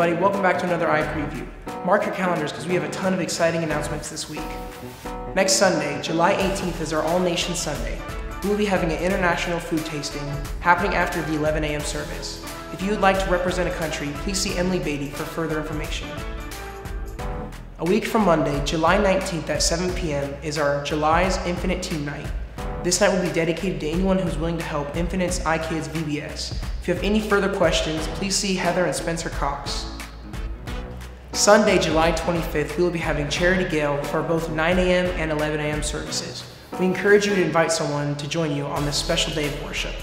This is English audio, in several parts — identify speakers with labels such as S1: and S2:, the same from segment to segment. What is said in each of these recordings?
S1: Everybody, welcome back to another iPreview. Mark your calendars because we have a ton of exciting announcements this week. Next Sunday, July 18th is our All Nation Sunday. We will be having an international food tasting happening after the 11 a.m. service. If you would like to represent a country, please see Emily Beatty for further information. A week from Monday, July 19th at 7 p.m. is our July's Infinite Team Night. This night will be dedicated to anyone who's willing to help Infinite's iKids VBS. If you have any further questions, please see Heather and Spencer Cox. Sunday, July 25th, we will be having Charity Gayle for both 9 a.m. and 11 a.m. services. We encourage you to invite someone to join you on this special day of worship.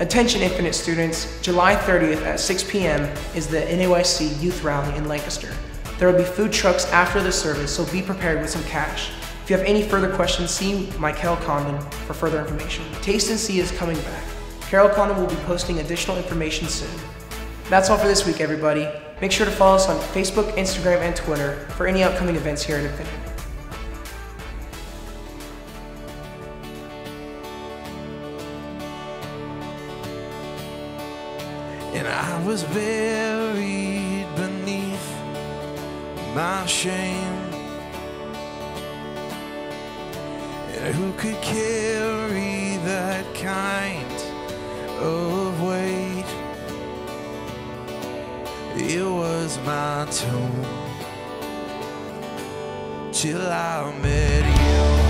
S1: Attention Infinite students, July 30th at 6 p.m. is the NAYC Youth Rally in Lancaster. There will be food trucks after the service, so be prepared with some cash. If you have any further questions, see Michael Condon for further information. Taste and See is coming back. Carol Condon will be posting additional information soon. That's all for this week, everybody. Make sure to follow us on Facebook, Instagram, and Twitter for any upcoming events here at Infinite.
S2: And I was buried beneath my shame. Who could carry that kind of weight? It was my tomb till I met you.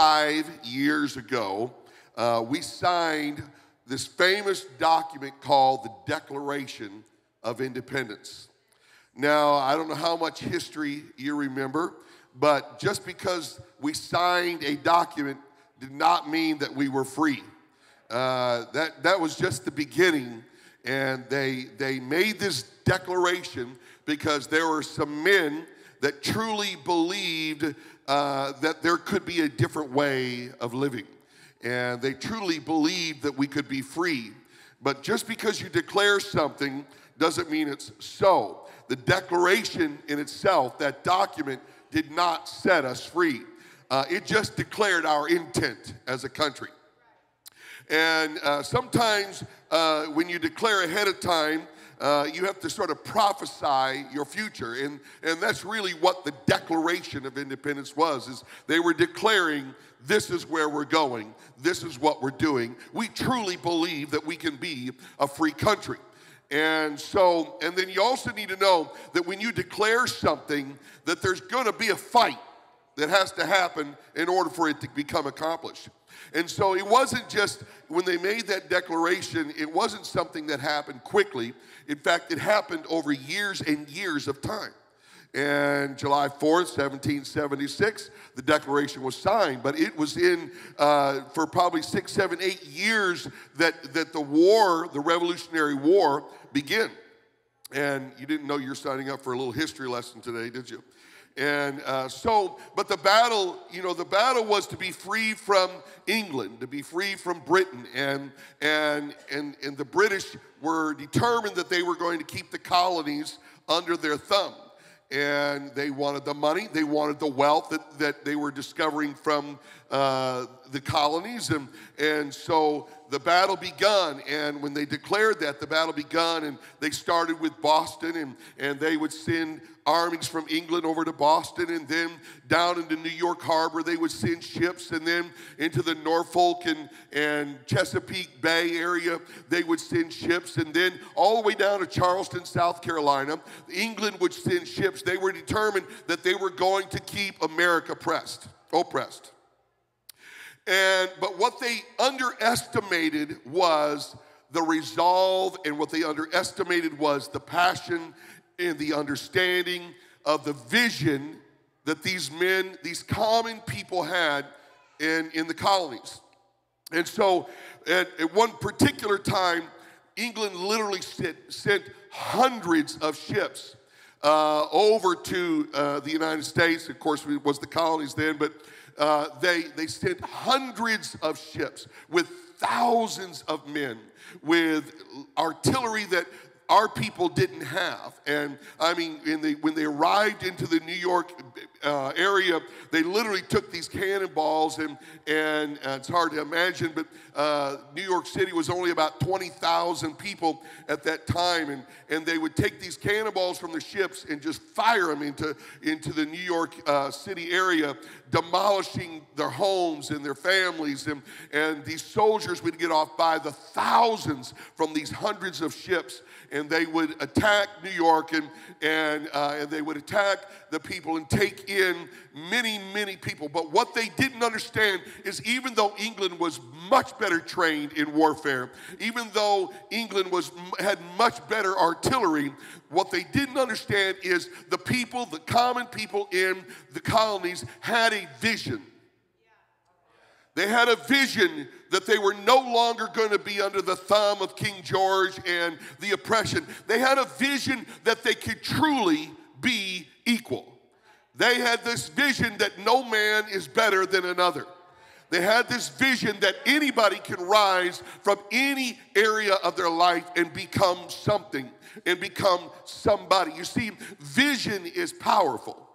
S3: 145 years ago, uh, we signed this famous document called the Declaration of Independence. Now, I don't know how much history you remember, but just because we signed a document did not mean that we were free. Uh, that, that was just the beginning, and they, they made this declaration because there were some men that truly believed uh, that there could be a different way of living. And they truly believed that we could be free. But just because you declare something doesn't mean it's so. The declaration in itself, that document, did not set us free. Uh, it just declared our intent as a country. And uh, sometimes uh, when you declare ahead of time, uh, you have to sort of prophesy your future. And, and that's really what the Declaration of Independence was, is they were declaring this is where we're going. This is what we're doing. We truly believe that we can be a free country. And so, and then you also need to know that when you declare something, that there's going to be a fight that has to happen in order for it to become accomplished. And so it wasn't just when they made that declaration, it wasn't something that happened quickly. In fact, it happened over years and years of time. And July 4th, 1776, the Declaration was signed. But it was in, uh, for probably six, seven, eight years that, that the war, the Revolutionary War, began. And you didn't know you're signing up for a little history lesson today, did you? And uh, so, but the battle, you know, the battle was to be free from England, to be free from Britain. And, and, and, and the British were determined that they were going to keep the colonies under their thumb. And they wanted the money, they wanted the wealth that, that they were discovering from uh, the colonies. And, and so the battle begun. And when they declared that, the battle begun, and they started with Boston, and, and they would send armies from England over to Boston, and then down into New York Harbor, they would send ships, and then into the Norfolk and, and Chesapeake Bay area, they would send ships, and then all the way down to Charleston, South Carolina, England would send ships. They were determined that they were going to keep America pressed, oppressed. And but what they underestimated was the resolve, and what they underestimated was the passion and the understanding of the vision that these men, these common people had in, in the colonies. And so at, at one particular time, England literally sent, sent hundreds of ships uh, over to uh, the United States. Of course, it was the colonies then, but uh, they, they sent hundreds of ships with thousands of men with artillery that our people didn't have. And I mean, the, when they arrived into the New York uh, area, they literally took these cannonballs, and, and uh, it's hard to imagine, but uh, New York City was only about 20,000 people at that time, and, and they would take these cannonballs from the ships and just fire them into, into the New York uh, City area, demolishing their homes and their families. And, and these soldiers would get off by the thousands from these hundreds of ships and they would attack New York and, and, uh, and they would attack the people and take in many, many people. But what they didn't understand is even though England was much better trained in warfare, even though England was, had much better artillery, what they didn't understand is the people, the common people in the colonies, had a vision. They had a vision that they were no longer going to be under the thumb of King George and the oppression. They had a vision that they could truly be equal. They had this vision that no man is better than another. They had this vision that anybody can rise from any area of their life and become something and become somebody. You see, vision is powerful.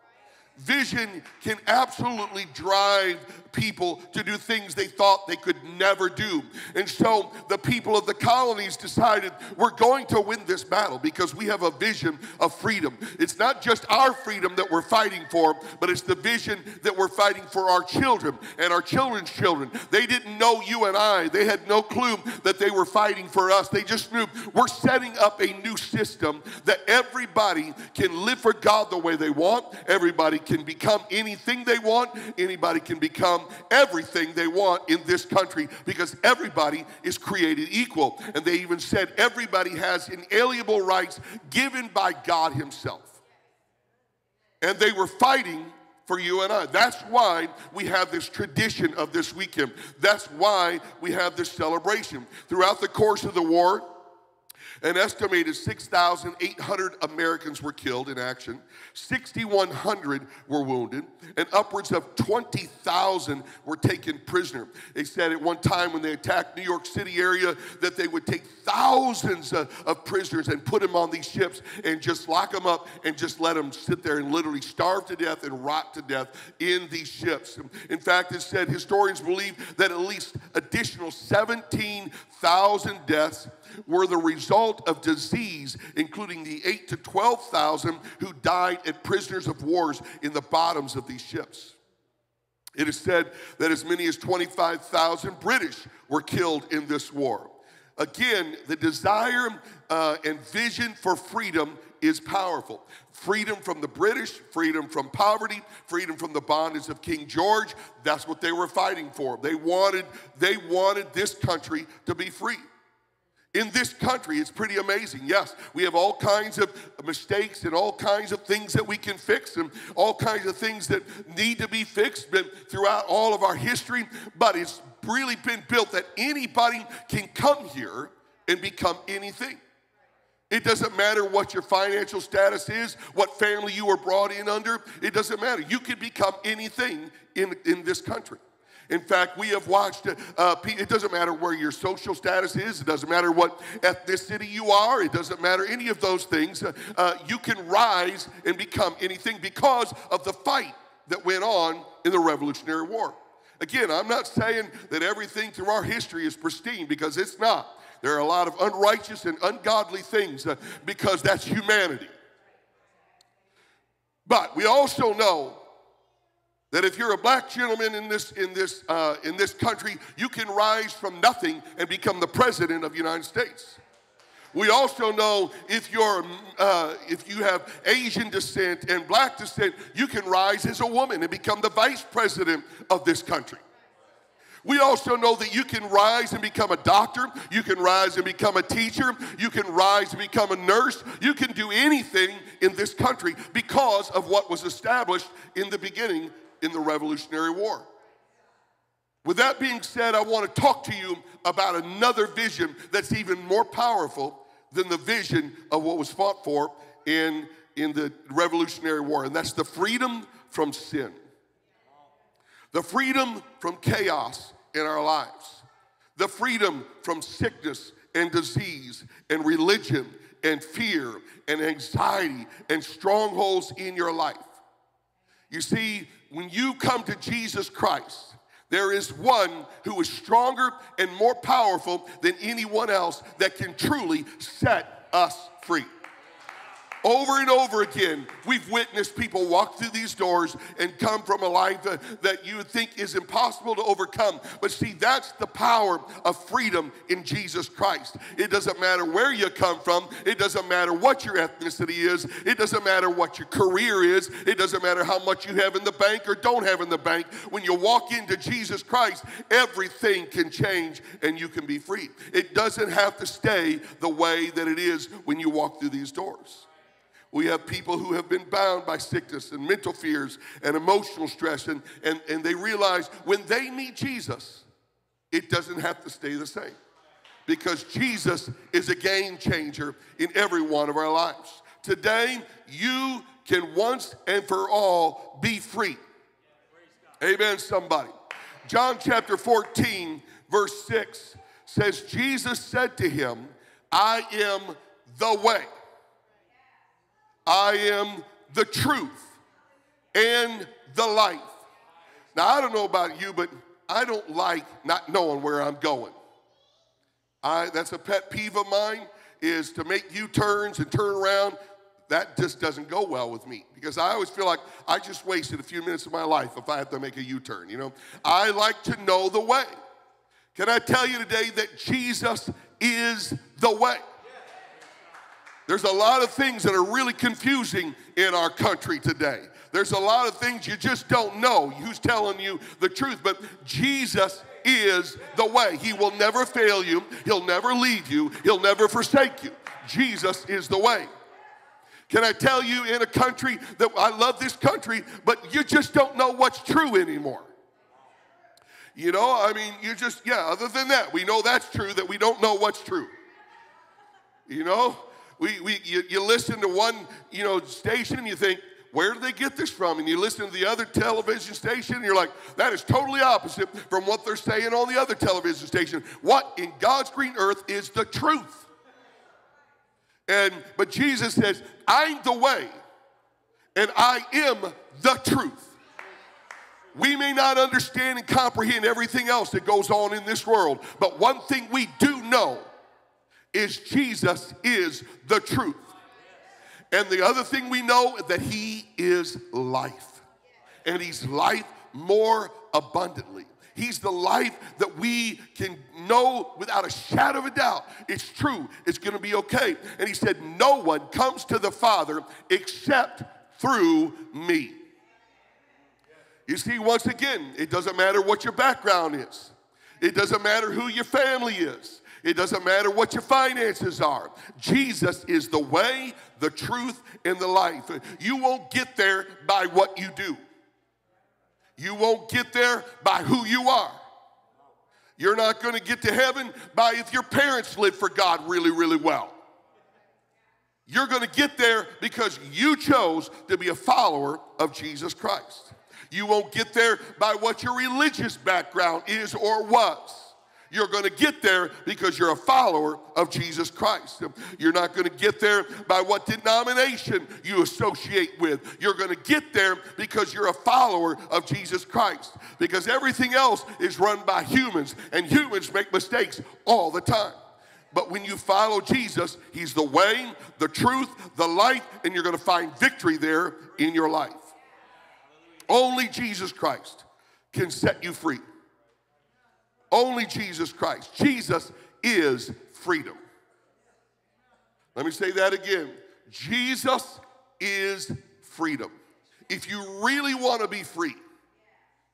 S3: Vision can absolutely drive people to do things they thought they could never do. And so the people of the colonies decided we're going to win this battle because we have a vision of freedom. It's not just our freedom that we're fighting for, but it's the vision that we're fighting for our children and our children's children. They didn't know you and I, they had no clue that they were fighting for us. They just knew we're setting up a new system that everybody can live for God the way they want, everybody can become anything they want, anybody can become everything they want in this country because everybody is created equal. And they even said everybody has inalienable rights given by God Himself. And they were fighting for you and I. That's why we have this tradition of this weekend. That's why we have this celebration. Throughout the course of the war, an estimated 6,800 Americans were killed in action, 6,100 were wounded, and upwards of 20,000 were taken prisoner. They said at one time when they attacked New York City area that they would take thousands of, of prisoners and put them on these ships and just lock them up and just let them sit there and literally starve to death and rot to death in these ships. In fact, it said historians believe that at least additional 17,000 deaths were the result of disease, including the 8 to 12,000 who died at prisoners of wars in the bottoms of these ships. It is said that as many as 25,000 British were killed in this war. Again, the desire uh, and vision for freedom is powerful. Freedom from the British, freedom from poverty, freedom from the bondage of King George. That's what they were fighting for. They wanted, they wanted this country to be free in this country. It's pretty amazing. Yes, we have all kinds of mistakes and all kinds of things that we can fix and all kinds of things that need to be fixed throughout all of our history. But it's really been built that anybody can come here and become anything. It doesn't matter what your financial status is, what family you were brought in under. It doesn't matter. You can become anything in, in this country. In fact, we have watched, uh, it doesn't matter where your social status is, it doesn't matter what ethnicity you are, it doesn't matter any of those things. Uh, uh, you can rise and become anything because of the fight that went on in the Revolutionary War. Again, I'm not saying that everything through our history is pristine because it's not. There are a lot of unrighteous and ungodly things uh, because that's humanity. But we also know that if you're a black gentleman in this, in, this, uh, in this country, you can rise from nothing and become the president of the United States. We also know if you're uh, if you have Asian descent and black descent, you can rise as a woman and become the vice president of this country. We also know that you can rise and become a doctor, you can rise and become a teacher, you can rise and become a nurse, you can do anything in this country because of what was established in the beginning in the Revolutionary War. With that being said, I want to talk to you about another vision that's even more powerful than the vision of what was fought for in, in the Revolutionary War, and that's the freedom from sin. The freedom from chaos in our lives. The freedom from sickness and disease and religion and fear and anxiety and strongholds in your life. You see, when you come to Jesus Christ, there is one who is stronger and more powerful than anyone else that can truly set us free. Over and over again, we've witnessed people walk through these doors and come from a life that, you think is impossible to overcome. But see, that's the power of freedom in Jesus Christ. It doesn't matter where you come from, it doesn't matter what your ethnicity is, it doesn't matter what your career is, it doesn't matter how much you have in the bank or don't have in the bank. When you walk into Jesus Christ, everything can change and you can be free. It doesn't have to stay the way that it is when you walk through these doors. We have people who have been bound by sickness and mental fears and emotional stress, and, and, and they realize when they meet Jesus, it doesn't have to stay the same. Because Jesus is a game changer in every one of our lives. Today, you can once and for all be free. Amen, somebody. John chapter 14, verse 6 says, Jesus said to him, I am the way I am the truth and the life. Now, I don't know about you, but I don't like not knowing where I'm going. I, that's a pet peeve of mine is to make U-turns and turn around. That just doesn't go well with me because I always feel like I just wasted a few minutes of my life if I have to make a U-turn, you know? I like to know the way. Can I tell you today that Jesus is the way? There's a lot of things that are really confusing in our country today. There's a lot of things you just don't know who's telling you the truth, but Jesus is the way. He will never fail you, He'll never leave you, He'll never forsake you. Jesus is the way. Can I tell you in a country that I love this country, but you just don't know what's true anymore? You know, I mean, you just, yeah, other than that, we know that's true, that we don't know what's true. You know, we, we, you, you listen to one, you know, station and you think, where did they get this from? And you listen to the other television station and you're like, that is totally opposite from what they're saying on the other television station. What in God's green earth is the truth? And but Jesus says, I'm the way and I am the truth. We may not understand and comprehend everything else that goes on in this world, but one thing we do know is Jesus is the truth. And the other thing we know is that he is life. And he's life more abundantly. He's the life that we can know without a shadow of a doubt. It's true. It's going to be okay. And he said, No one comes to the Father except through me. You see, once again, it doesn't matter what your background is, it doesn't matter who your family is. It doesn't matter what your finances are. Jesus is the way, the truth, and the life. You won't get there by what you do. You won't get there by who you are. You're not going to get to heaven by if your parents live for God really, really well. You're going to get there because you chose to be a follower of Jesus Christ. You won't get there by what your religious background is or was. You're going to get there because you're a follower of Jesus Christ. You're not going to get there by what denomination you associate with. You're going to get there because you're a follower of Jesus Christ. Because everything else is run by humans, and humans make mistakes all the time. But when you follow Jesus, He's the way, the truth, the light, and you're going to find victory there in your life. Only Jesus Christ can set you free. Only Jesus Christ. Jesus is freedom. Let me say that again. Jesus is freedom. If you really want to be free,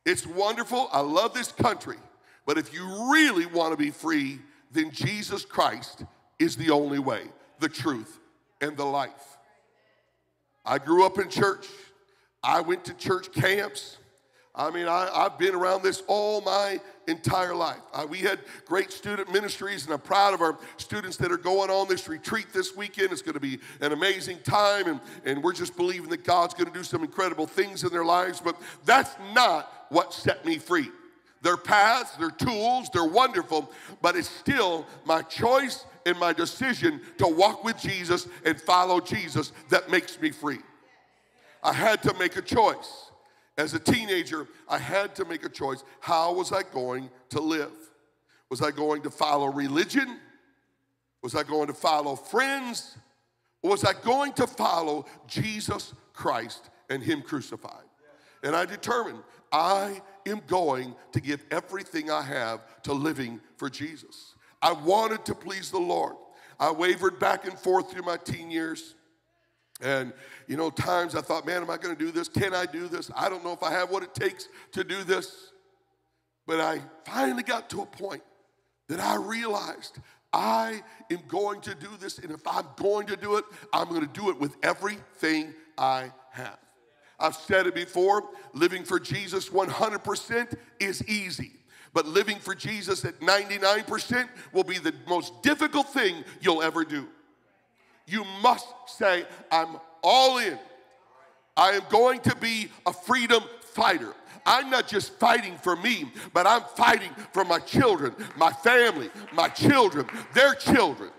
S3: it's wonderful. I love this country. But if you really want to be free, then Jesus Christ is the only way, the truth, and the life. I grew up in church. I went to church camps. I mean, I, have been around this all my entire life. Uh, we had great student ministries, and I'm proud of our students that are going on this retreat this weekend. It's going to be an amazing time, and, and we're just believing that God's going to do some incredible things in their lives. But that's not what set me free. Their paths, their tools, they're wonderful, but it's still my choice and my decision to walk with Jesus and follow Jesus that makes me free. I had to make a choice. As a teenager, I had to make a choice. How was I going to live? Was I going to follow religion? Was I going to follow friends? Or was I going to follow Jesus Christ and Him crucified? And I determined I am going to give everything I have to living for Jesus. I wanted to please the Lord. I wavered back and forth through my teen years. And, you know, times I thought, man, am I going to do this? Can I do this? I don't know if I have what it takes to do this. But I finally got to a point that I realized I am going to do this. And if I'm going to do it, I'm going to do it with everything I have. I've said it before living for Jesus 100% is easy. But living for Jesus at 99% will be the most difficult thing you'll ever do you must say, I'm all in. I am going to be a freedom fighter. I'm not just fighting for me, but I'm fighting for my children, my family, my children, their children.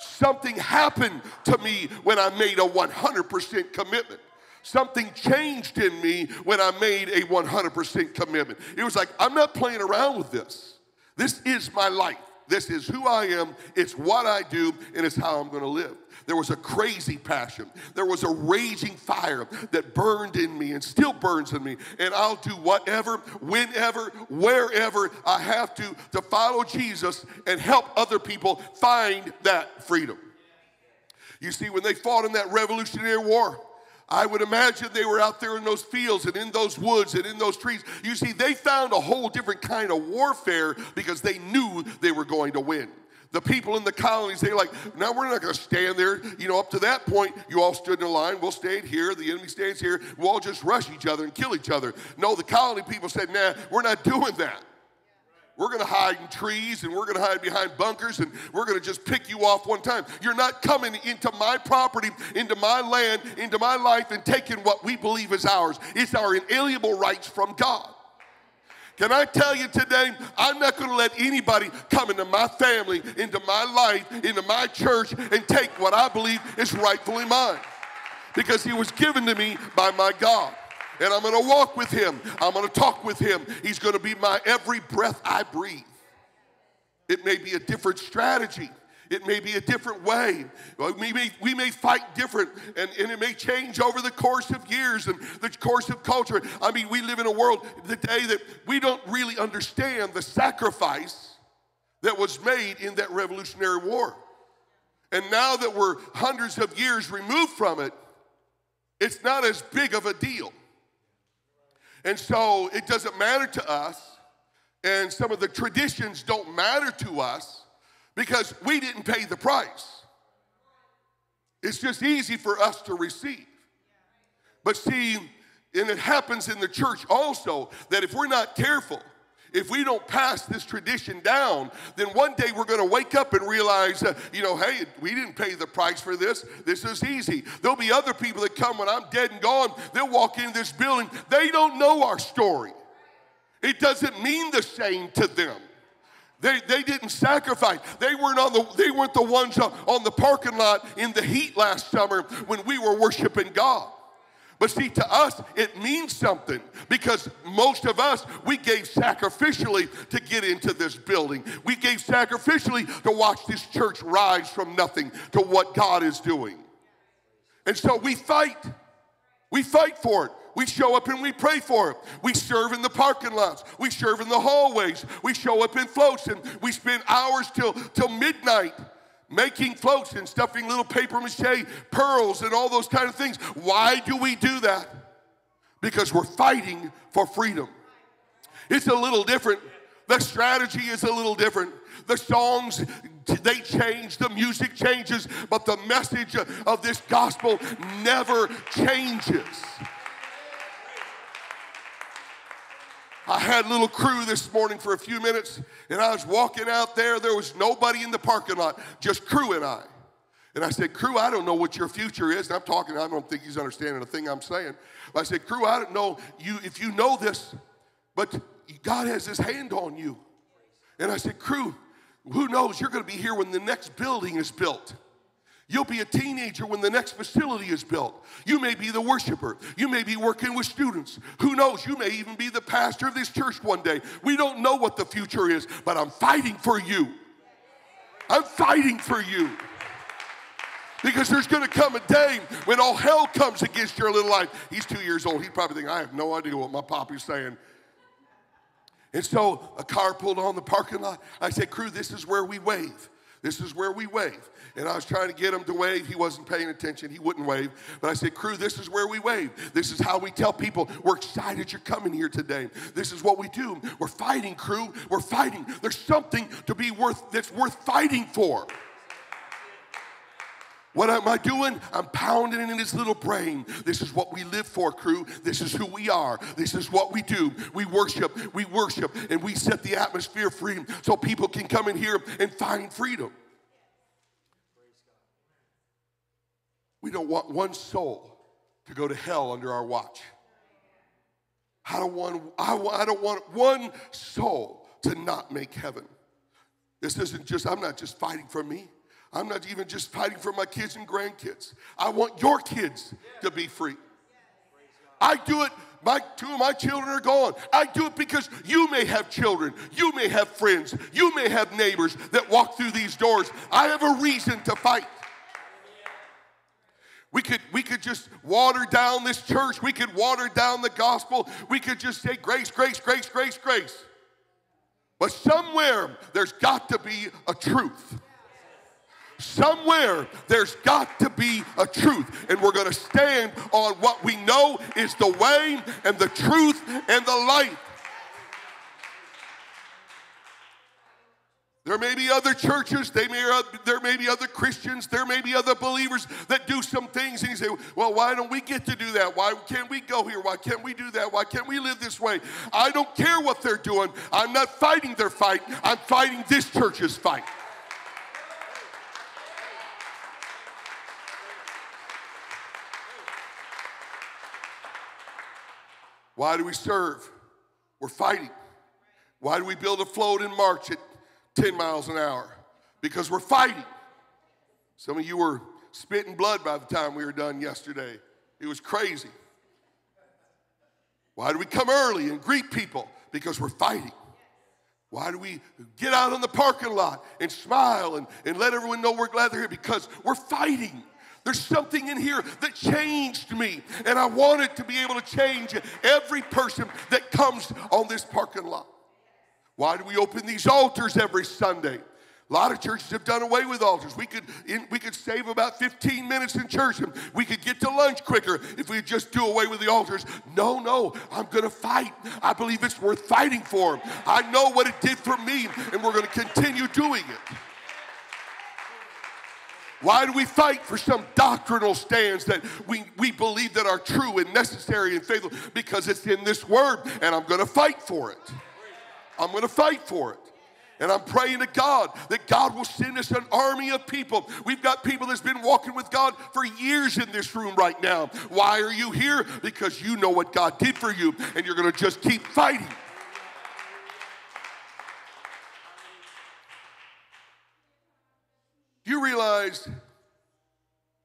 S3: Something happened to me when I made a 100% commitment. Something changed in me when I made a 100% commitment. It was like, I'm not playing around with this. This is my life. This is who I am, it's what I do, and it's how I'm going to live. There was a crazy passion. There was a raging fire that burned in me and still burns in me. And I'll do whatever, whenever, wherever I have to to follow Jesus and help other people find that freedom. You see, when they fought in that Revolutionary War, I would imagine they were out there in those fields and in those woods and in those trees. You see, they found a whole different kind of warfare because they knew they were going to win. The people in the colonies, they're like, now we're not going to stand there. You know, up to that point, you all stood in a line. We'll stand here. The enemy stands here. We'll all just rush each other and kill each other. No, the colony people said, nah, we're not doing that. We're going to hide in trees and we're going to hide behind bunkers and we're going to just pick you off one time. You're not coming into my property, into my land, into my life and taking what we believe is ours. It's our inalienable rights from God. Can I tell you today, I'm not going to let anybody come into my family, into my life, into my church, and take what I believe is rightfully mine. Because he was given to me by my God and I'm going to walk with him. I'm going to talk with him. He's going to be my every breath I breathe. It may be a different strategy. It may be a different way. We may, we may fight different, and, and it may change over the course of years and the course of culture. I mean, we live in a world today that we don't really understand the sacrifice that was made in that Revolutionary War. And now that we're hundreds of years removed from it, it's not as big of a deal. And so it doesn't matter to us, and some of the traditions don't matter to us because we didn't pay the price. It's just easy for us to receive. But see, and it happens in the church also that if we're not careful, if we don't pass this tradition down, then one day we're going to wake up and realize, uh, you know, hey, we didn't pay the price for this. This is easy. There'll be other people that come when I'm dead and gone. They'll walk into this building. They don't know our story. It doesn't mean the same to them. They, they didn't sacrifice. They weren't on the they weren't the ones on the parking lot in the heat last summer when we were worshiping God. But see, to us, it means something because most of us, we gave sacrificially to get into this building. We gave sacrificially to watch this church rise from nothing to what God is doing. And so we fight. We fight for it. We show up and we pray for it. We serve in the parking lots. We serve in the hallways. We show up in floats and we spend hours till, till midnight making floats and stuffing little paper mache pearls and all those kind of things. Why do we do that? Because we're fighting for freedom. It's a little different. The strategy is a little different. The songs, they change, the music changes, but the message of this gospel never changes. I had a little crew this morning for a few minutes, and I was walking out there. There was nobody in the parking lot, just crew and I. And I said, Crew, I don't know what your future is. And I'm talking, I don't think he's understanding the thing I'm saying. But I said, Crew, I don't know you if you know this, but God has his hand on you. And I said, Crew, who knows? You're going to be here when the next building is built. You'll be a teenager when the next facility is built. You may be the worshiper. You may be working with students. Who knows? You may even be the pastor of this church one day. We don't know what the future is, but I'm fighting for you. I'm fighting for you. Because there's going to come a day when all hell comes against your little life. He's two years old. He probably think I have no idea what my poppy's saying. And so a car pulled on the parking lot. I said, crew, this is where we wave. This is where we wave. And I was trying to get him to wave. He wasn't paying attention. He wouldn't wave. But I said, crew, this is where we wave. This is how we tell people we're excited you're coming here today. This is what we do. We're fighting, crew. We're fighting. There's something to be worth that's worth fighting for. What am I doing? I'm pounding it in his little brain. This is what we live for, crew. This is who we are. This is what we do. We worship, we worship, and we set the atmosphere free so people can come in here and find freedom. We don't want one soul to go to hell under our watch. I don't want, I, I don't want one soul to not make heaven. This isn't just, I'm not just fighting for me. I'm not even just fighting for my kids and grandkids. I want your kids to be free. I do it. My two of my children are gone. I do it because you may have children, you may have friends, you may have neighbors that walk through these doors. I have a reason to fight. We could, we could just water down this church. We could water down the gospel. We could just say grace, grace, grace, grace, grace. But somewhere there's got to be a truth. Somewhere there's got to be a truth, and we're going to stand on what we know is the way and the truth and the light. There may be other churches, they may, uh, there may be other Christians, there may be other believers that do some things, and you say, Well, why don't we get to do that? Why can't we go here? Why can't we do that? Why can't we live this way? I don't care what they're doing. I'm not fighting their fight, I'm fighting this church's fight. Why do we serve? We're fighting. Why do we build a float and march at 10 miles an hour? Because we're fighting. Some of you were spitting blood by the time we were done yesterday. It was crazy. Why do we come early and greet people? Because we're fighting. Why do we get out in the parking lot and smile and, and let everyone know we're glad they're here? Because we're fighting. There's something in here that changed me, and I wanted to be able to change every person that comes on this parking lot. Why do we open these altars every Sunday? A lot of churches have done away with altars. We could, in, we could save about 15 minutes in church and we could get to lunch quicker if we just do away with the altars. No, no, I'm going to fight. I believe it's worth fighting for. I know what it did for me, and we're going to continue doing it. Why do we fight for some doctrinal stands that we, we believe that are true and necessary and faithful? Because it's in this word, and I'm going to fight for it. I'm going to fight for it. And I'm praying to God that God will send us an army of people. We've got people that's been walking with God for years in this room right now. Why are you here? Because you know what God did for you, and you're going to just keep fighting. Do you realize,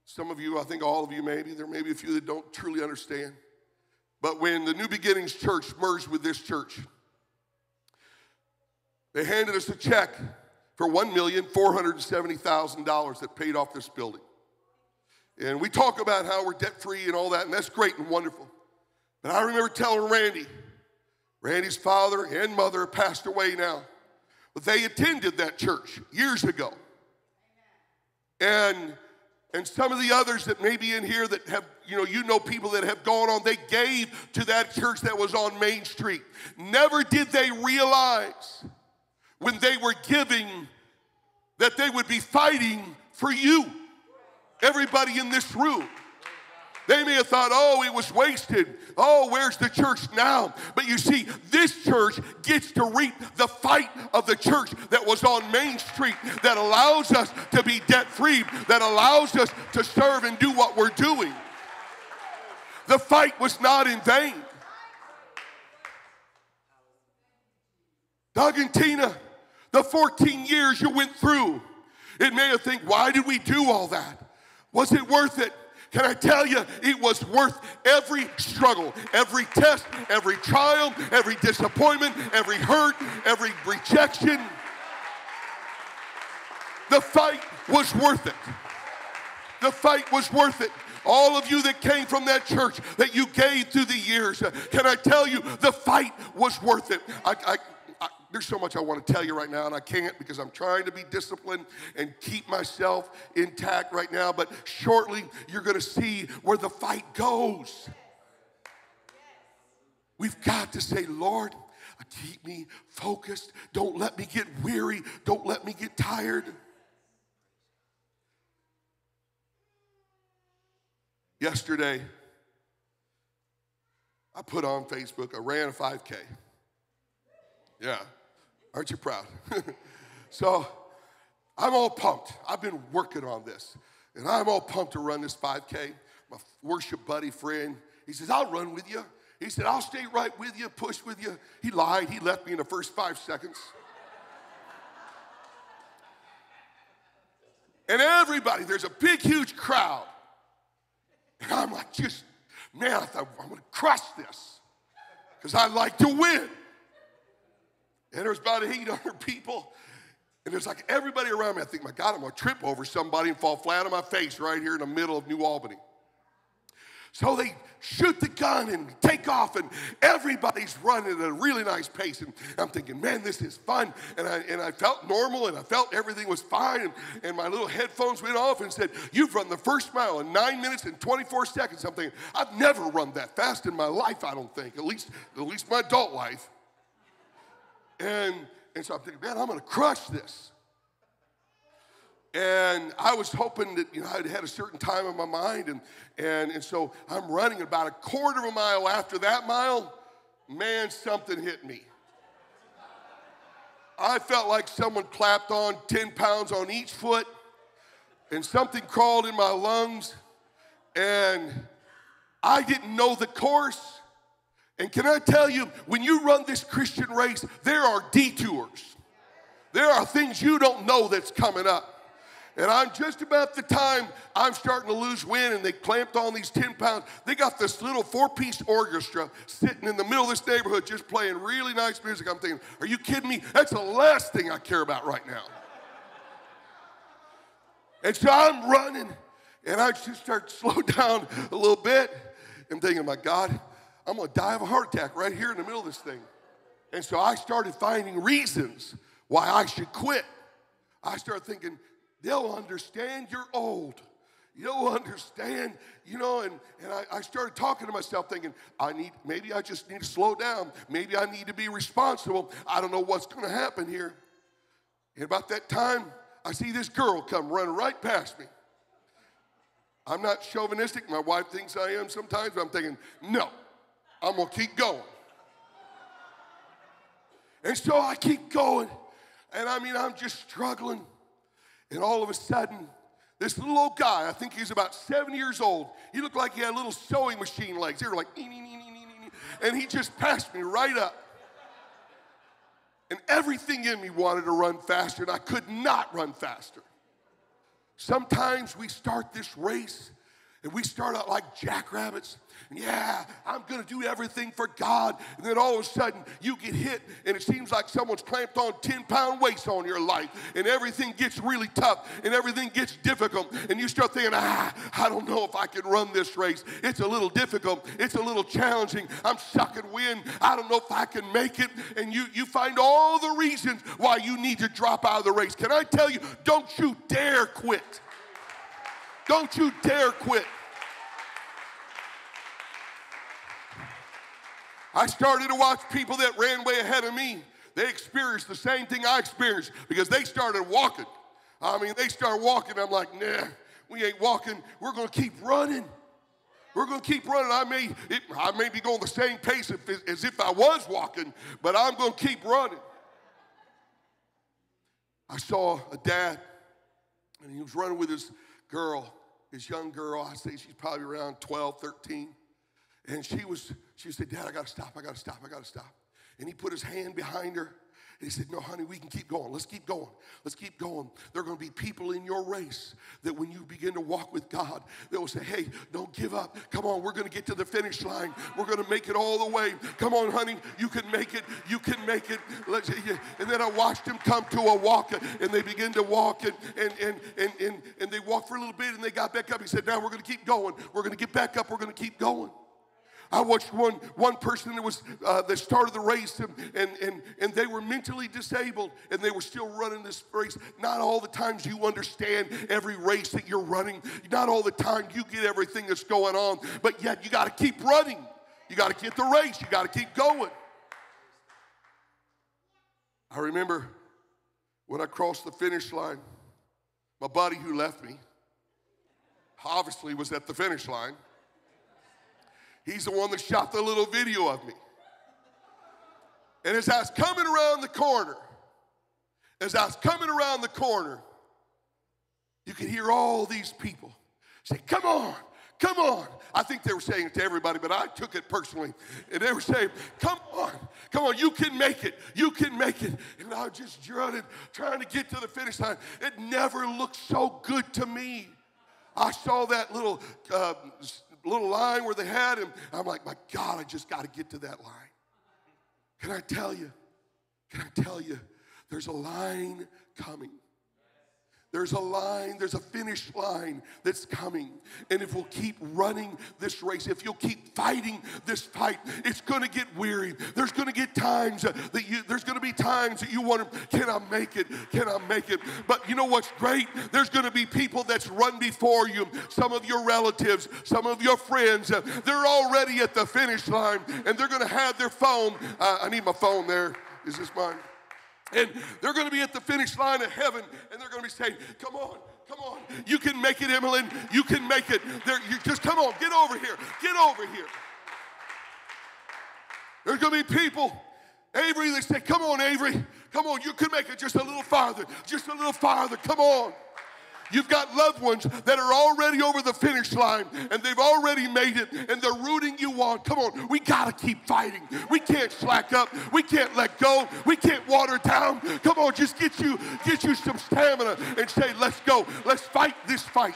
S3: some of you, I think all of you maybe, there may be a few that don't truly understand, but when the New Beginnings Church merged with this church, they handed us a check for $1,470,000 that paid off this building. And we talk about how we're debt free and all that, and that's great and wonderful. But I remember telling Randy, Randy's father and mother passed away now, but they attended that church years ago. And and some of the others that may be in here that have, you know, you know people that have gone on, they gave to that church that was on Main Street. Never did they realize when they were giving that they would be fighting for you, everybody in this room. They may have thought, oh, it was wasted. Oh, where's the church now? But you see, this church gets to reap the fight of the church that was on Main Street that allows us to be debt free, that allows us to serve and do what we're doing. The fight was not in vain. Doug and Tina, the 14 years you went through, it made you think, why did we do all that? Was it worth it? Can I tell you, it was worth every struggle, every test, every trial, every disappointment, every hurt, every rejection. The fight was worth it. The fight was worth it. All of you that came from that church that you gave through the years, can I tell you, the fight was worth it. I, I there's so much I want to tell you right now, and I can't because I'm trying to be disciplined and keep myself intact right now. But shortly, you're going to see where the fight goes. We've got to say, Lord, keep me focused. Don't let me get weary. Don't let me get tired. Yesterday, I put on Facebook, I ran a 5K. Yeah, Aren't you proud? so I'm all pumped. I've been working on this, and I'm all pumped to run this 5K. My worship buddy friend, he says, I'll run with you. He said, I'll stay right with you, push with you. He lied. He left me in the first five seconds. and everybody, there's a big, huge crowd. And I'm like, just, man, I thought, I'm going to crush this because I like to win. And there's about 800 people. And there's like everybody around me. I think, my God, I'm going to trip over somebody and fall flat on my face right here in the middle of New Albany. So they shoot the gun and take off, and everybody's running at a really nice pace. And I'm thinking, man, this is fun. And I, and I felt normal, and I felt everything was fine. And, and my little headphones went off and said, You've run the first mile in nine minutes and 24 seconds. I'm thinking, I've never run that fast in my life, I don't think, at least, at least my adult life. And, and so I'm thinking, man, I'm going to crush this. And I was hoping that, you know, I'd had a certain time in my mind. And, and, and so I'm running about a quarter of a mile after that mile. Man, something hit me. I felt like someone clapped on 10 pounds on each foot, and something crawled in my lungs, and I didn't know the course. And can I tell you, when you run this Christian race, there are detours. There are things you don't know that's coming up. And I'm just about the time I'm starting to lose wind, and they clamped on these 10 pounds. They got this little four piece orchestra sitting in the middle of this neighborhood just playing really nice music. I'm thinking, are you kidding me? That's the last thing I care about right now. and so I'm running, and I just start to slow down a little bit and thinking, my God, I'm gonna die of a heart attack right here in the middle of this thing. And so I started finding reasons why I should quit. I started thinking, they'll understand you're old. You'll understand, you know, and, and I, I, started talking to myself thinking, I need, maybe I just need to slow down. Maybe I need to be responsible. I don't know what's going to happen here. And about that time, I see this girl come running right past me. I'm not chauvinistic. My wife thinks I am sometimes, but I'm thinking, no, I'm going to keep going. And so I keep going. And I mean, I'm just struggling. And all of a sudden, this little old guy, I think he's about seven years old, he looked like he had little sewing machine legs. They were like, and he just passed me right up. And everything in me wanted to run faster, and I could not run faster. Sometimes we start this race and we start out like jackrabbits yeah, I'm going to do everything for God. And then all of a sudden, you get hit, and it seems like someone's clamped on 10 pound weights on your life, and everything gets really tough, and everything gets difficult. And you start thinking, ah, I don't know if I can run this race. It's a little difficult, it's a little challenging. I'm sucking wind. I don't know if I can make it. And you, you find all the reasons why you need to drop out of the race. Can I tell you, don't you dare quit. Don't you dare quit. I started to watch people that ran way ahead of me. They experienced the same thing I experienced because they started walking. I mean, they started walking. I'm like, nah, we ain't walking. We're going to keep running. We're going to keep running. I may, it, I may be going the same pace if, as if I was walking, but I'm going to keep running. I saw a dad, and he was running with his girl, his young girl. I say she's probably around 12, 13. And she was, she said, Dad, I gotta stop, I gotta stop, I gotta stop. And he put his hand behind her he said, No, honey, we can keep going. Let's keep going. Let's keep going. There are going to be people in your race that when you begin to walk with God, they will say, Hey, don't give up. Come on, we're going to get to the finish line. We're going to make it all the way. Come on, honey, you can make it. You can make it. Let's, and then I watched him come to a walk and they begin to walk and, and, and, and, and, and they walked for a little bit and they got back up. He said, Now we're going to keep going. We're going to get back up. We're going to keep going. I watched one, one person that was uh, that started the race and, and, and, and they were mentally disabled and they were still running this race. Not all the times you understand every race that you're running. Not all the time you get everything that's going on, but yet you got to keep running. You got to get the race. You got to keep going. I remember when I crossed the finish line, my buddy who left me obviously was at the finish line. He's the one that shot the little video of me. And as I was coming around the corner, as I was coming around the corner, you could hear all these people say, Come on, come on. I think they were saying it to everybody, but I took it personally. And they were saying, Come on, come on, you can make it, you can make it. And I just running, trying to get to the finish line. It never looked so good to me. I saw that little uh, little line where they had him. I'm like, my God, I just got to get to that line. Can I tell you? Can I tell you? There's a line coming. There's a line, there's a finish line that's coming. And if we'll keep running this race, if you'll keep fighting this fight, it's going to get weary. There's going to get times that you, there's going to be times that you wonder, can I make it? Can I make it? But you know what's great? There's going to be people that's run before you, some of your relatives, some of your friends. They're already at the finish line and they're going to have their phone. Uh, I need my phone there. Is this mine? And they're going to be at the finish line of heaven and they're going to be saying, Come on, come on. You can make it, Emily. You can make it. You just come on, get over here. Get over here. There's going to be people, Avery, they say, Come on, Avery. Come on, you can make it just a little farther. Just a little farther. Come on. You've got loved ones that are already over the finish line and they've already made it and they're rooting you on. Come on, we got to keep fighting. We can't slack up. We can't let go. We can't water down. Come on, just get you get you some stamina and say, "Let's go. Let's fight this fight."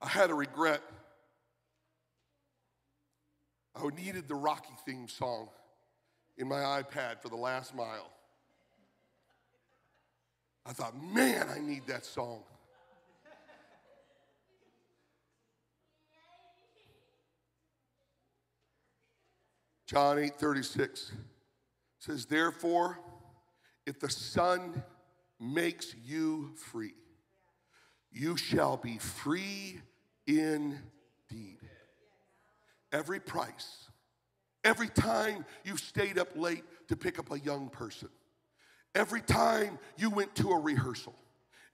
S3: I had a regret I needed the Rocky theme song in my iPad for the last mile. I thought, man, I need that song. John 8 36 says, Therefore, if the Son makes you free, you shall be free indeed every price, every time you stayed up late to pick up a young person, every time you went to a rehearsal,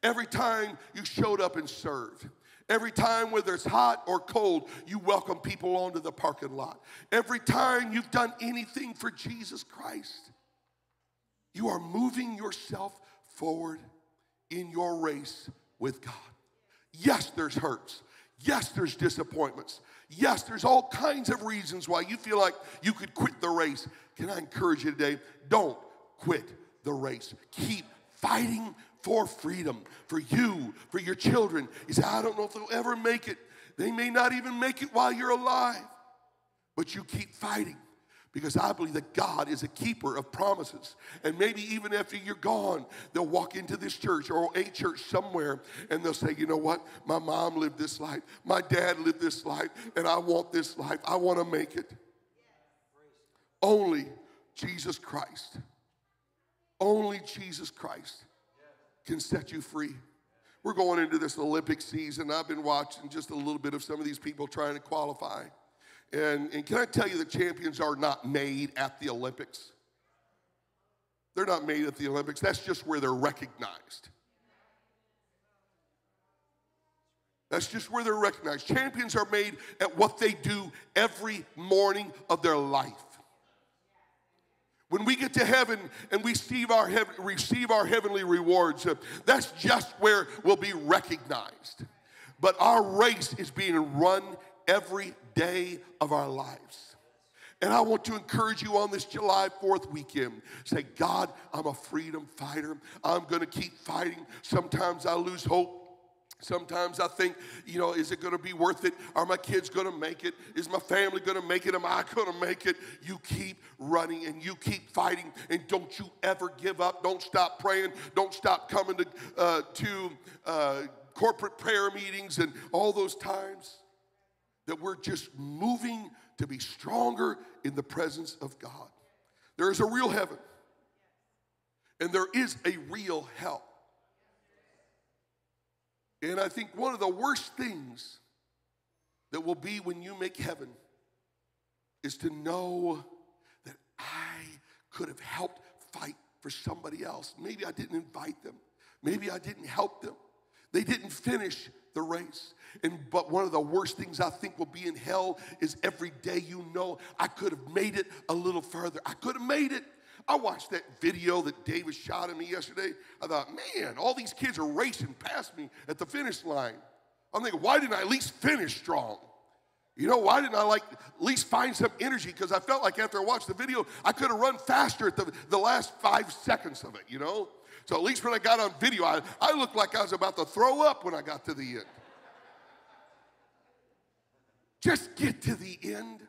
S3: every time you showed up and served. Every time, whether it's hot or cold, you welcome people onto the parking lot. Every time you've done anything for Jesus Christ, you are moving yourself forward in your race with God. Yes, there's hurts. Yes, there's disappointments. Yes, there's all kinds of reasons why you feel like you could quit the race. Can I encourage you today? Don't quit the race. Keep fighting for freedom, for you, for your children. You say, I don't know if they'll ever make it. They may not even make it while you're alive, but you keep fighting because I believe that God is a keeper of promises. And maybe even after you're gone, they'll walk into this church or a church somewhere and they'll say, you know what? My mom lived this life, my dad lived this life, and I want this life. I want to make it. Only Jesus Christ, only Jesus Christ can set you free. We're going into this Olympic season. I've been watching just a little bit of some of these people trying to qualify. And, and can I tell you the champions are not made at the Olympics? They're not made at the Olympics. That's just where they're recognized. That's just where they're recognized. Champions are made at what they do every morning of their life. When we get to heaven and we receive our, receive our heavenly rewards, uh, that's just where we'll be recognized. But our race is being run every day of our lives. And I want to encourage you on this July 4th weekend. Say, God, I'm a freedom fighter. I'm going to keep fighting. Sometimes I lose hope. Sometimes I think, you know, is it going to be worth it? Are my kids going to make it? Is my family going to make it? Am I going to make it? You keep running and you keep fighting, and don't you ever give up. Don't stop praying. Don't stop coming to, uh, to uh, corporate prayer meetings and all those times that we're just moving to be stronger in the presence of God. There is a real heaven, and there is a real hell. And I think one of the worst things that will be when you make heaven is to know that I could have helped fight for somebody else. Maybe I didn't invite them, maybe I didn't help them. They didn't finish the race. And but one of the worst things I think will be in hell is every day you know I could have made it a little further. I could have made it. I watched that video that David shot at me yesterday. I thought, man, all these kids are racing past me at the finish line. I'm thinking, why didn't I at least finish strong? You know, why didn't I like at least find some energy? Because I felt like after I watched the video, I could have run faster at the, the last five seconds of it, you know? So at least when I got on video, I, I looked like I was about to throw up when I got to the end. Just get to the end.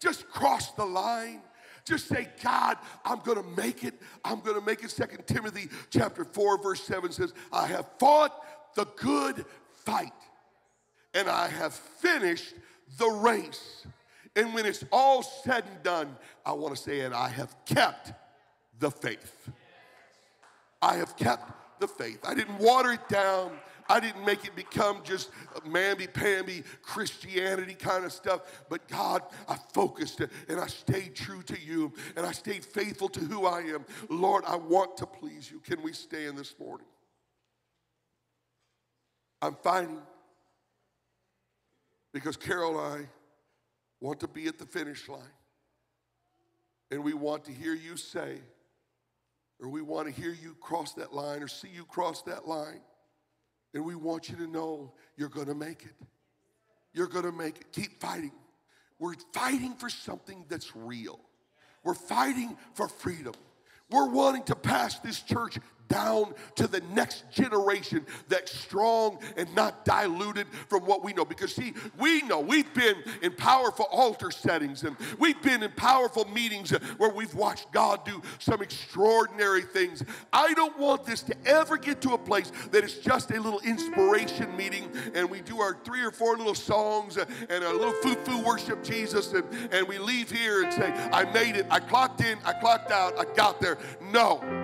S3: Just cross the line. Just say, God, I'm going to make it. I'm going to make it. Second Timothy chapter 4, verse 7 says, I have fought the good fight and I have finished the race. And when it's all said and done, I want to say, and I have kept the faith. I have kept the faith. I didn't water it down. I didn't make it become just mamby-pamby Christianity kind of stuff. But God, I focused it and I stayed true to you and I stayed faithful to who I am. Lord, I want to please you. Can we stand this morning? I'm fighting because Carol and I want to be at the finish line. And we want to hear you say, or we want to hear you cross that line or see you cross that line. And we want you to know you're going to make it. You're going to make it. Keep fighting. We're fighting for something that's real. We're fighting for freedom. We're wanting to pass this church down to the next generation that's strong and not diluted from what we know. Because, see, we know we've been in powerful altar settings and we've been in powerful meetings where we've watched God do some extraordinary things. I don't want this to ever get to a place that it's just a little inspiration meeting and we do our three or four little songs and a little foo foo worship Jesus and, and we leave here and say, I made it, I clocked in, I clocked out, I got there. No.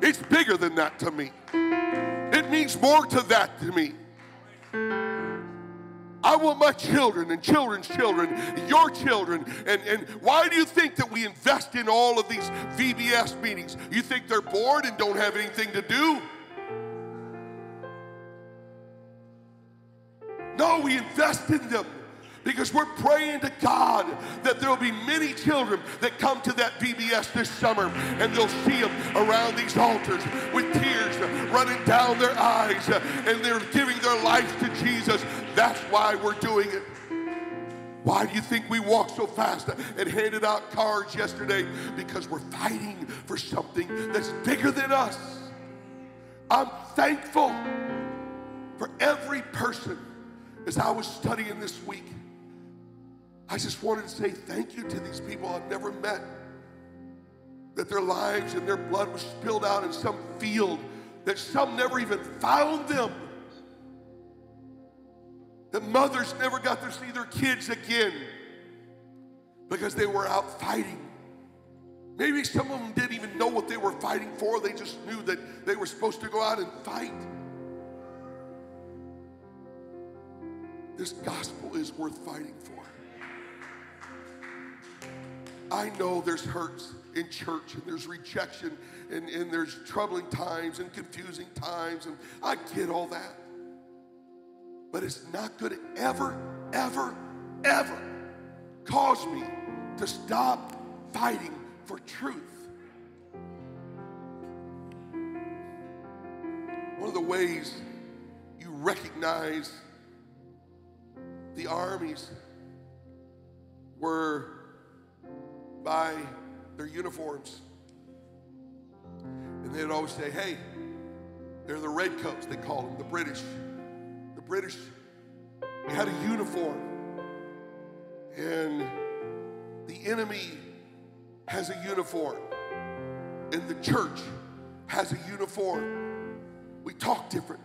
S3: It's bigger than that to me. It means more to that to me. I want my children and children's children, your children. And, and why do you think that we invest in all of these VBS meetings? You think they're bored and don't have anything to do? No, we invest in them because we're praying to God that there will be many children that come to that VBS this summer and they'll see them around these altars with tears running down their eyes and they're giving their lives to Jesus. That's why we're doing it. Why do you think we walked so fast and handed out cards yesterday? Because we're fighting for something that's bigger than us. I'm thankful for every person as I was studying this week. I just wanted to say thank you to these people I've never met. That their lives and their blood was spilled out in some field, that some never even found them. That mothers never got to see their kids again because they were out fighting. Maybe some of them didn't even know what they were fighting for, they just knew that they were supposed to go out and fight. This gospel is worth fighting for. I know there's hurts in church and there's rejection and, and there's troubling times and confusing times, and I get all that. But it's not going to ever, ever, ever cause me to stop fighting for truth. One of the ways you recognize the armies were by their uniforms. And they'd always say, hey, they're the redcoats, they called them, the British. The British had a uniform. And the enemy has a uniform. And the church has a uniform. We talk different.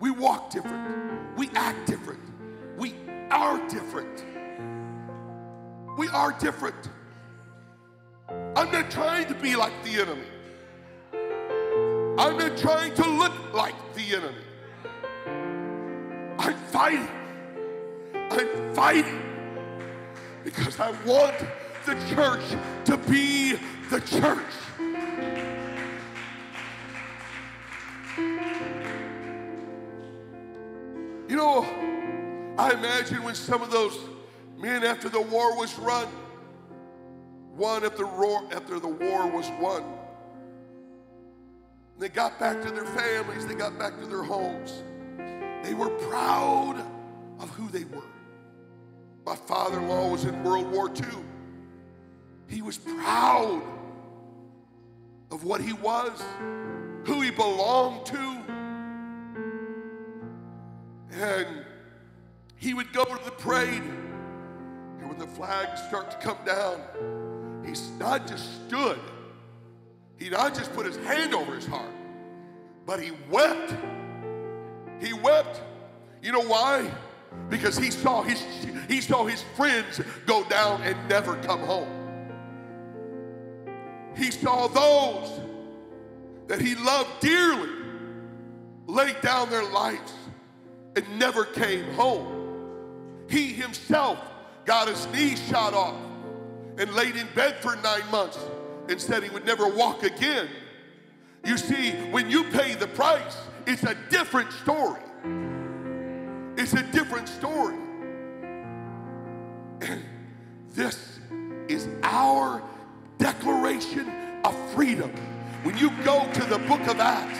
S3: We walk different. We act different. We are different. We are different. I'm not trying to be like the enemy. I'm not trying to look like the enemy. I'm fighting. I'm fighting because I want the church to be the church. You know, I imagine when some of those men after the war was run, one after, roar, after the war was won. They got back to their families, they got back to their homes. They were proud of who they were. My father in law was in World War II. He was proud of what he was, who he belonged to. And he would go to the parade And when the flags start to come down, he's not just stood, he not just put his hand over his heart, but he wept. He wept. You know why? Because he saw his he saw his friends go down and never come home. He saw those that he loved dearly laid down their lives and never came home. He himself got his knees shot off and laid in bed for nine months and said he would never walk again. You see, when you pay the price, it's a different story. It's a different story. This is our declaration of freedom. When you go to the book of Acts,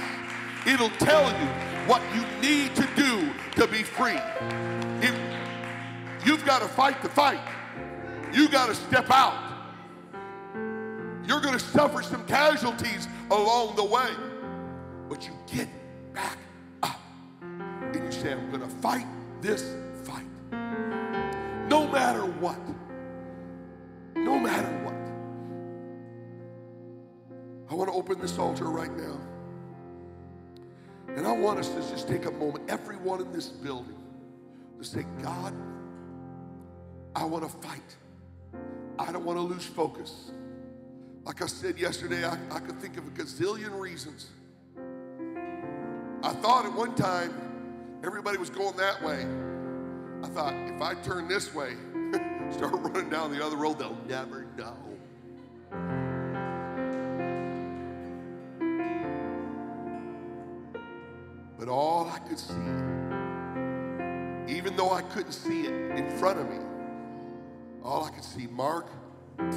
S3: it'll tell you what you need to do to be free. It, you've got to fight the fight. You got to step out. You're going to suffer some casualties along the way, but you get back up and you say, I'm going to fight this fight. No matter what. No matter what. I want to open this altar right now. And I want us to just take a moment, everyone in this building, to say, God, I want to fight. I don't want to lose focus. Like I said yesterday, I, I could think of a gazillion reasons. I thought at one time everybody was going that way. I thought if I turn this way, start running down the other road, they'll never know. But all I could see, even though I couldn't see it in front of me, all I could see, Mark,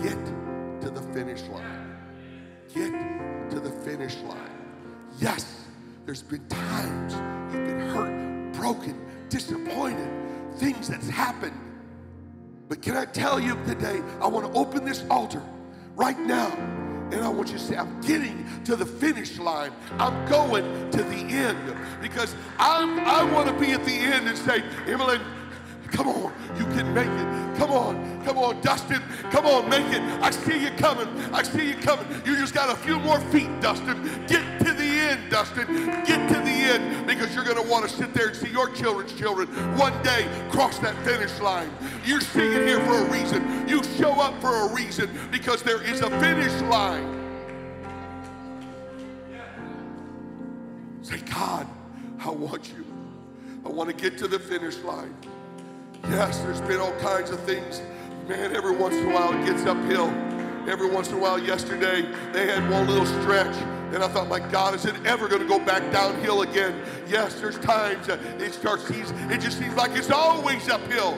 S3: get to the finish line. Get to the finish line. Yes, there's been times you've been hurt, broken, disappointed, things that's happened. But can I tell you today, I want to open this altar right now. And I want you to say, I'm getting to the finish line. I'm going to the end. Because I'm, I want to be at the end and say, Emily, come on, you can make it. Come on, come on, Dustin, come on, make it. I see you coming. I see you coming. You just got a few more feet, Dustin. Get to the end, Dustin. Get to the end because you're going to want to sit there and see your children's children one day cross that finish line. You're singing here for a reason. You show up for a reason because there is a finish line. Say, God, I want you. I want to get to the finish line. Yes, there's been all kinds of things. Man, every once in a while it gets uphill. Every once in a while, yesterday, they had one little stretch. And I thought, my God, is it ever going to go back downhill again? Yes, there's times uh, it starts, it just seems like it's always uphill.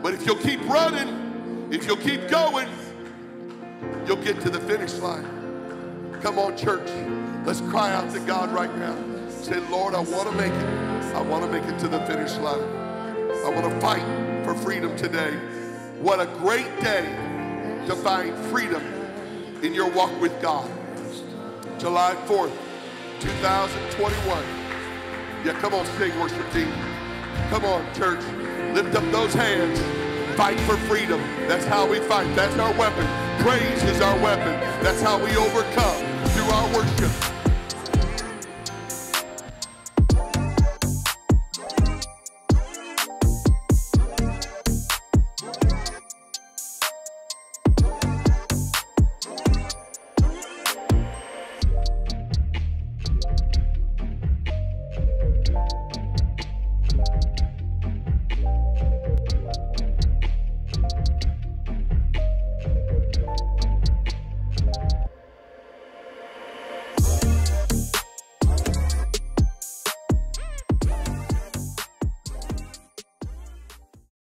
S3: But if you'll keep running, if you'll keep going, you'll get to the finish line. Come on, church. Let's cry out to God right now. Say, Lord, I want to make it. I want to make it to the finish line. I want to fight for freedom today. What a great day to find freedom in your walk with God. July 4th, 2021. Yeah, come on, sing, worship team. Come on, church. Lift up those hands. Fight for freedom. That's how we fight. That's our weapon. Praise is our weapon. That's how we overcome through our worship.